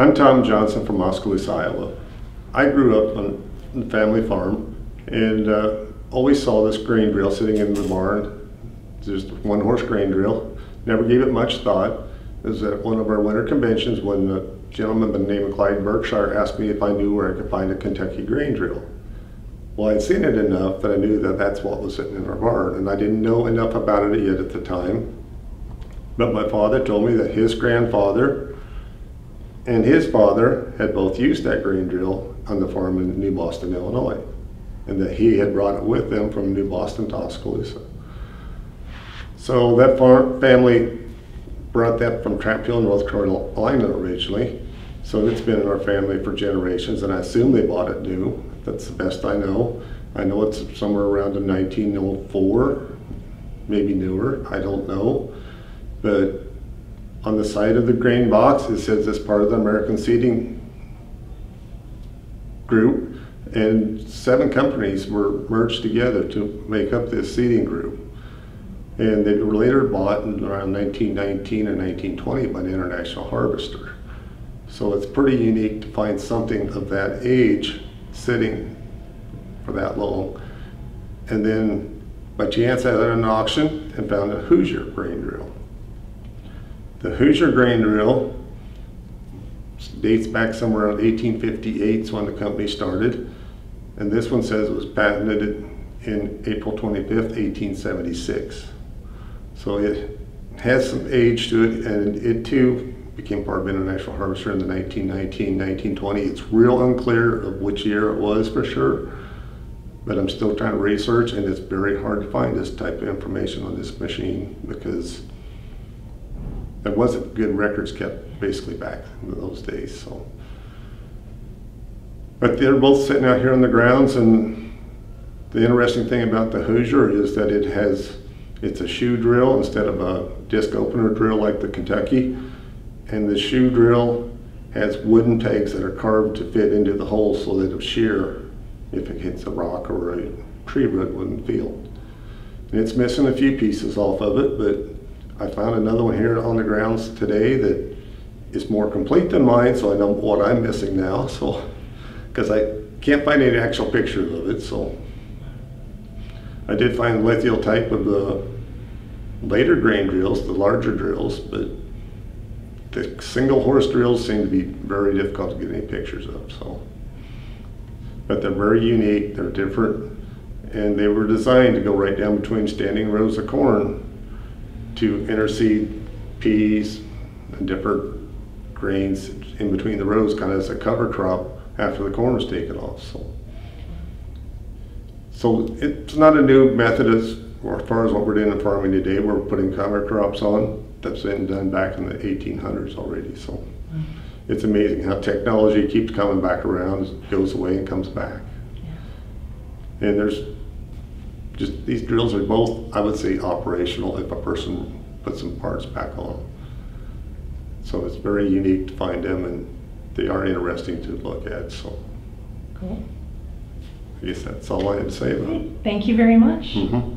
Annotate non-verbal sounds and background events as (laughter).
I'm Tom Johnson from Oskaloosa, Iowa. I grew up on a family farm and uh, always saw this grain drill sitting in the barn. Just one horse grain drill. Never gave it much thought. It was at one of our winter conventions when a gentleman by the name of Clyde Berkshire asked me if I knew where I could find a Kentucky grain drill. Well, I'd seen it enough that I knew that that's what was sitting in our barn, and I didn't know enough about it yet at the time. But my father told me that his grandfather and his father had both used that grain drill on the farm in New Boston, Illinois, and that he had brought it with them from New Boston to Oskaloosa. So that farm family brought that from Trap Hill, North Carolina originally. So it's been in our family for generations, and I assume they bought it new. That's the best I know. I know it's somewhere around in 1904, maybe newer, I don't know. But on the side of the grain box, it says it's part of the American Seeding Group, and seven companies were merged together to make up this seeding group. And they were later bought in around 1919 or 1920 by the International Harvester. So it's pretty unique to find something of that age sitting for that long. And then by chance I had an auction and found a Hoosier grain drill. The Hoosier grain drill dates back somewhere around 1858 is when the company started. And this one says it was patented in April 25th, 1876. So it has some age to it and it too became part of International Harvester in the 1919, 1920. It's real unclear of which year it was for sure, but I'm still trying to research and it's very hard to find this type of information on this machine because there wasn't good records kept basically back in those days. So, But they're both sitting out here on the grounds and the interesting thing about the Hoosier is that it has, it's a shoe drill instead of a disc opener drill like the Kentucky. And the shoe drill has wooden pegs that are carved to fit into the hole so that it'll shear if it hits a rock or a tree root wouldn't feel. And it's missing a few pieces off of it, but I found another one here on the grounds today that is more complete than mine, so I know what I'm missing now. (laughs) So, because I can't find any actual pictures of it, so I did find the lithial type of the later grain drills, the larger drills, but the single horse drills seem to be very difficult to get any pictures of. So, but they're very unique. They're different, and they were designed to go right down between standing rows of corn to interseed peas and different grains in between the rows, kind of as a cover crop after the corn was taken off. So, so it's not a new method as far as what we're doing in farming today. We're putting cover crops on that's been done back in the 1800s already. So mm-hmm. it's amazing how technology keeps coming back around, goes away and comes back. Yeah. And there's just these drills are both, I would say, operational if a person puts some parts back on. So it's very unique to find them and they are interesting to look at. So cool. I guess that's all I had to say about it. Thank you very much. Mm -hmm.